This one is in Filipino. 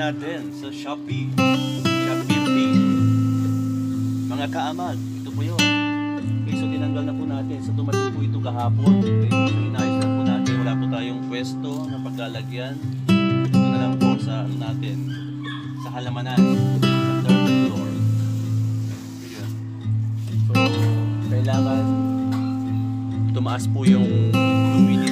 natin sa Shopee. Shopee Pay. Mga kaamag, ito po yun. Okay, so tinanggal na po natin. So dumating po ito kahapon. Okay, so inayos na po natin. Wala po tayong pwesto na paglalagyan. Ito na lang po sa ano natin. Sa halamanan. Sa third floor. Yun. So, kailangan tumaas po yung humidity.